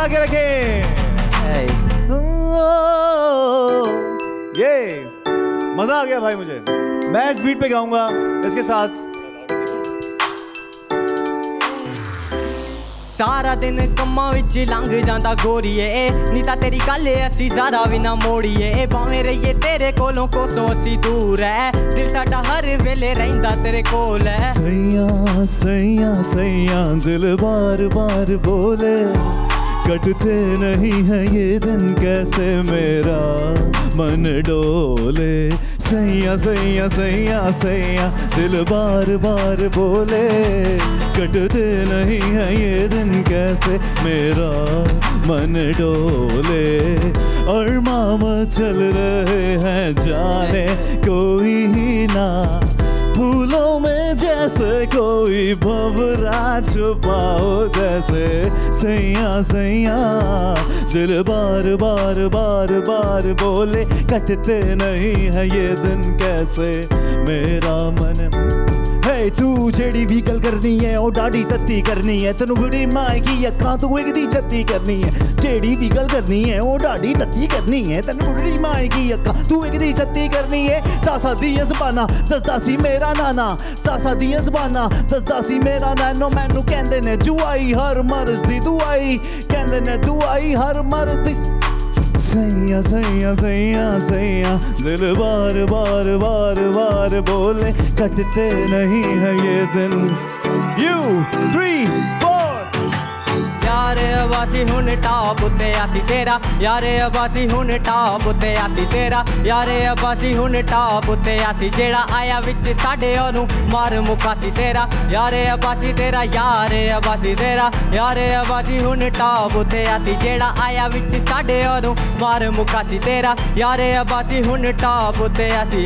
लगा के रखे ये मजा आ गया भाई मुझे मैं इस बीट पे गाऊंगा इसके साथ ਸਾਰਾ ਦਿਨ ਕੰਮਾਂ ਵਿੱਚ ਲੰਘ ਜਾਂਦਾ ਗੋਰੀਏ ਨੀ ਤਾਂ ਤੇਰੀ ਗੱਲ ਅਸੀਂ ਜ਼ਰਾ ਵੀ ਨਾ ਮੋੜੀਏ ਭਾਵੇਂ ਰਹੀਏ ਤੇਰੇ ਕੋਲੋਂ ਕੋਸੋਂ ਅਸੀਂ ਦੂਰ ਐ ਦਿਲ ਸਾਡਾ ਹਰ ਵੇਲੇ ਰਹਿੰਦਾ ਤੇਰੇ ਕੋਲ ਐ सैया सैया सैया दिल बार बार बोले कटते नहीं है ये दिन कैसे मेरा? मन डोले, सैया सैया सैया सैया, दिल बार बार बोले। कटते नहीं है ये दिन कैसे मेरा? मन डोले और मामा चल रहे हैं जैसे कोई भंवरा छुपाओ जैसे सैया सैया। दिल बार बार बार बार बोले, कटते नहीं है ये दिन कैसे? मेरा मन ਓਏ ਤੂੰ ਜਿਹੜੀ ਵੀ ਗੱਲ ਕਰਨੀ ਐ ਉਹ ਡਾਡੀ ਤੱਤੀ ਕਰਨੀ ਐ ਤੈਨੂੰ ਬੜੀ ਮਾਏਗੀ ਅੱਖਾਂ, ਤੋਂ ਵਿਗਦੀ ਛੱਤੀ ਕਰਨੀ ਐ ਜਿਹੜੀ ਵੀ ਗੱਲ ਕਰਨੀ ਐ ਉਹ ਡਾਢੀ ਤੱਤੀ ਕਰਨੀ ਐ ਤੈਨੂੰ ਬੜੀ ਮਾਏਗੀ ਅੱਖਾਂ, ਤੂੰ ਵਿਗਦੀ ਛੱਤੀ ਕਰਨੀ ਐ ਸਾਸਾ ਦੀਆਂ ਜ਼ਬਾਨਾਂ, ਦੱਸਦਾ ਸੀ ਮੇਰਾ ਨਾਨਾ। ਸਾਸਾ ਦੀਆਂ ਜ਼ਬਾਨਾਂ, ਦੱਸਦਾ ਸੀ ਮੇਰਾ ਨਾਨੋ। ਮੈਨੂੰ ਕਹਿੰਦੇ ਨੇ, ਜੁਆਈ ਹਰ ਮਰਜ਼ ਦੀ ਦੁਆਈ। ਕਹਿੰਦੇ ਨੇ, ਦੁਆਈ ਹਰ ਮਰਜ਼ ਦੀ सैया सैया सैया सैया। दिल बार बार बार बार बोले, कटते नहीं है ये दिन यू थ्री फोर ਵਾਸੀ ਹੁਣ ਟਾਪ ਉੱਤੇ ਅਸੀਂ ਤੇਰਾ ਯਾਰ ਵਾਸੀ ਹੁਣ ਟਾਪ ਉੱਤੇ ਅਸੀਂ ਤੇਰਾ ਯਾਰ ਵਾਸੀ ਹੁਣ ਟਾਪ ਉੱਤੇ ਅਸੀਂ ਜਿਹੜਾ ਆਇਆ ਵਿੱਚ ਸਾਡੇ ਉਹਨੂੰ ਮਾਰ ਮੁਕਾ ਸੀ ਤੇਰਾ ਯਾਰ ਵਾਸੀ ਤੇਰਾ, ਯਾਰ ਵਾਸੀ ਤੇਰਾ। ਯਾਰ ਵਾਸੀ ਹੁਣ ਟਾਪ ਉੱਤੇ ਅਸੀਂ ਜਿਹੜਾ ਆਇਆ ਵਿੱਚ ਸਾਡੇ ਉਹਨੂੰ ਮਾਰ ਮੁਕਾ ਸੀ ਤੇਰਾ ਯਾਰ ਵਾਸੀ ਹੁਣ ਟਾਪ ਉੱਤੇ ਅਸੀਂ